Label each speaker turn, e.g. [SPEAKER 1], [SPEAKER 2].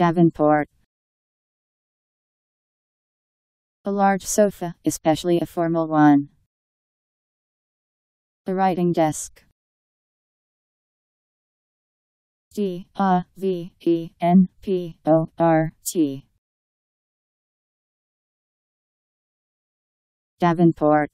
[SPEAKER 1] Davenport. A large sofa, especially a formal one. A writing desk. D A V E N P O R T. Davenport.